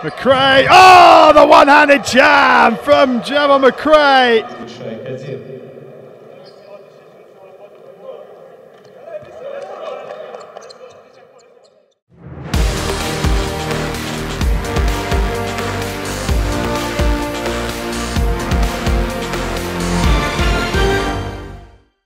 McRae. Oh, the one handed jam from Jamal McRae.